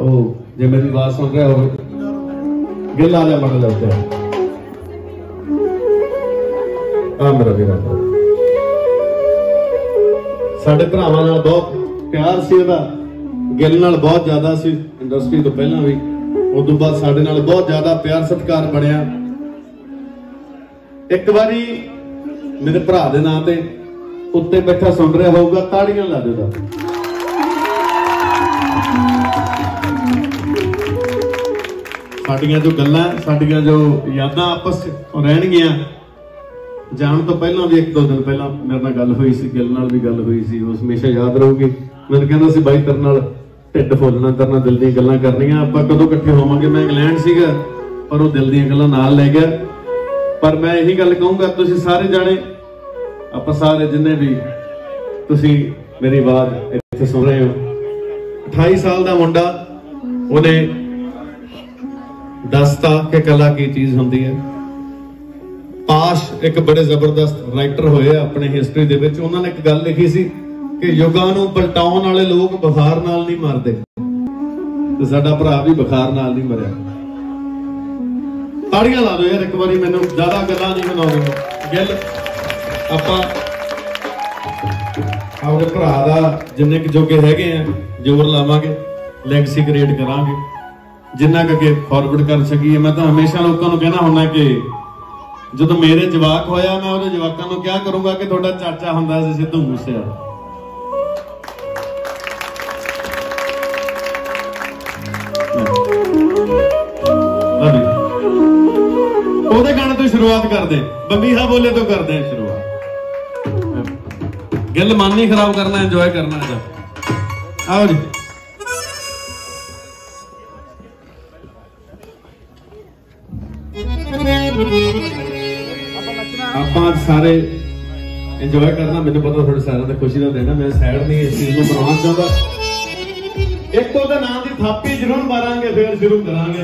ਉਹ ਜੇ ਮੇਰੀ ਆਵਾਜ਼ ਸੁਣ ਰਿਹਾ ਹੋਵੇ। ਗਿੱਲ ਆ ਜਾ ਮਨ ਲੈ ਉੱਤੇ। ਆ ਮੇਰਾ ਵੀਰਾ। ਸਾਡੇ ਭਰਾਵਾਂ ਨਾਲ ਬਹੁਤ ਪਿਆਰ ਸੀ ਉਹਦਾ। ਗਿੱਲ ਨਾਲ ਬਹੁਤ ਜ਼ਿਆਦਾ ਸੀ ਇੰਡਸਟਰੀ ਤੋਂ ਪਹਿਲਾਂ ਵੀ। ਉਦੋਂ ਬਾਅਦ ਸਾਡੇ ਨਾਲ ਬਹੁਤ ਜ਼ਿਆਦਾ ਪਿਆਰ ਸਤਿਕਾਰ ਬਣਿਆ। ਇੱਕ ਵਾਰੀ ਮੇਰੇ ਭਰਾ ਦੇ ਨਾਂ ਤੇ ਉੱਤੇ ਬੈਠਾ ਸੁਣ ਰਿਹਾ ਹੋਊਗਾ, ਤਾੜੀਆਂ ਲਾ ਦਿਓ ਸਾਡੀਆਂ ਜੋ ਗੱਲਾਂ, ਸਾਡੀਆਂ ਜੋ ਯਾਦਾਂ ਆਪਸ ਰਹਿਣਗੀਆਂ, ਜਾਣ ਤੋਂ ਪਹਿਲਾਂ ਵੀ ਇੱਕ ਦੋ ਦਿਨ ਪਹਿਲਾਂ ਮੇਰੇ ਨਾਲ ਗੱਲ ਹੋਈ ਸੀ, ਗਿੱਲ ਨਾਲ ਵੀ ਗੱਲ ਹੋਈ ਸੀ ਉਸ ਹਮੇਸ਼ਾ ਯਾਦ ਰਹੂਗੀ। ਮੈਨੂੰ ਕਹਿੰਦਾ ਸੀ, ਬਾਈ ਤੇਰੇ ਨਾਲ ਢਿੱਡ ਫੁੱਲਣਾ ਤੇਰੇ ਨਾਲ ਦਿਲ ਦੀਆਂ ਗੱਲਾਂ ਕਰਨੀਆਂ, ਆਪਾਂ ਕਦੋਂ ਇਕੱਠੇ ਹੋਵਾਂਗੇ? ਮੈਂ ਇੰਗਲੈਂਡ ਸੀਗਾ, ਪਰ ਉਹ ਦਿਲ ਦੀਆਂ ਗੱਲਾਂ ਨਾਲ ਲੈ ਗਿਆ। ਪਰ ਮੈਂ ਇਹੀ ਗੱਲ ਕਹੂੰਗਾ, ਤੁਸੀਂ ਸਾਰੇ ਜਾਣੇ, ਆਪਾਂ ਸਾਰੇ ਜਿੰਨੇ ਵੀ ਤੁਸੀਂ ਮੇਰੀ ਆਵਾਜ਼ ਇੱਥੇ ਸੁਣ ਰਹੇ ਹੋ 28 ਸਾਲ ਦਾ ਮੁੰਡਾ, ਉਹਨੇ ਦੱਸਤਾ ਕਿ ਕਲਾ ਕੀ ਚੀਜ਼ ਹੁੰਦੀ ਹੈ। ਪਾਸ਼ ਇੱਕ ਬੜੇ ਜ਼ਬਰਦਸਤ ਰਾਈਟਰ ਹੋਏ ਆ ਆਪਣੇ ਹਿਸਟਰੀ ਦੇ ਵਿੱਚ। ਉਹਨਾਂ ਨੇ ਇੱਕ ਗੱਲ ਲਿਖੀ ਸੀ ਕਿ ਯੁੱਗਾਂ ਨੂੰ ਪਲਟਾਉਣ ਵਾਲੇ ਲੋਕ ਬੁਖਾਰ ਨਾਲ ਨਹੀਂ ਮਰਦੇ। ਤੇ ਸਾਡਾ ਭਰਾ ਵੀ ਬੁਖਾਰ ਨਾਲ ਨਹੀਂ ਮਰਿਆ। ਤਾੜੀਆਂ ਲਾ ਦਿਓ ਯਾਰ, ਇੱਕ ਵਾਰੀ ਮੈਨੂੰ ਜ਼ਿਆਦਾ ਗੱਲਾਂ ਨਹੀਂ ਬਣਾਉਣੀਆਂ ਗਿੱਲ, ਆਪਾਂ ਆਪਣੇ ਭਰਾ ਦਾ ਜਿੰਨੇ ਕੁ ਜੋਗੇ ਹੈਗੇ ਆ, ਜ਼ੋਰ ਲਾਵਾਂਗੇ ਲੈਗਸੀ ਕ੍ਰੀਏਟ ਕਰਾਂਗੇ। ਜਿੰਨਾ ਕੁ ਅੱਗੇ ਫਾਰਵਰਡ ਕਰ ਸਕੀਏ, ਮੈਂ ਤਾਂ ਹਮੇਸ਼ਾ ਲੋਕਾਂ ਨੂੰ ਕਹਿਣਾ ਹੁੰਦਾ ਕਿ ਜਦੋਂ ਮੇਰੇ ਜਵਾਕ ਹੋਇਆ, ਮੈਂ ਉਹਦੇ ਜਵਾਕਾਂ ਨੂੰ ਕਿਹਾ ਕਰੂੰਗਾ ਕਿ ਤੁਹਾਡਾ ਚਾਚਾ ਹੁੰਦਾ ਸੀ ਸਿੱਧੂ ਮੂਸੇਵਾਲਾ। ਉਹਦੇ ਗਾਣੇ ਤੋਂ ਸ਼ੁਰੂਆਤ ਕਰਦੇ। ਬੰਬੀਹਾ ਬੋਲੇ ਤੋਂ ਕਰਦੇ ਹਾਂ ਸ਼ੁਰੂਆਤ। ਗਿੱਲ ਮਨ ਨਹੀਂ ਖਰਾਬ ਕਰਨਾ ਇੰਜੋਏ ਕਰਨਾ ਹੈ ਆਓ ਜੀ। ਆਪਾਂ ਸਾਰੇ ਇੰਜੋਏ ਕਰਨਾ, ਮੈਨੂੰ ਪਤਾ ਤੁਹਾਡੇ ਸਾਰਿਆਂ ਦਾ ਖੁਸ਼ੀ ਦਾ ਦਿਨ ਹੈ ਮੈਂ ਸਾਈਡ ਨਹੀਂ, ਇਸ ਚੀਜ਼ ਨੂੰ ਬਣਾਉਣਾ ਚਾਹੁੰਦਾ। ਇੱਕ ਉਹਦੇ ਨਾਂ ਦੀ ਥਾਪੀ ਜ਼ਰੂਰ ਮਾਰਾਂਗੇ, ਫਿਰ ਸ਼ੁਰੂ ਕਰਾਂਗੇ।